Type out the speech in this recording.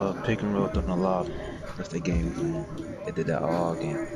uh, pick and roll done a lot. That's the game plan. They did that all game.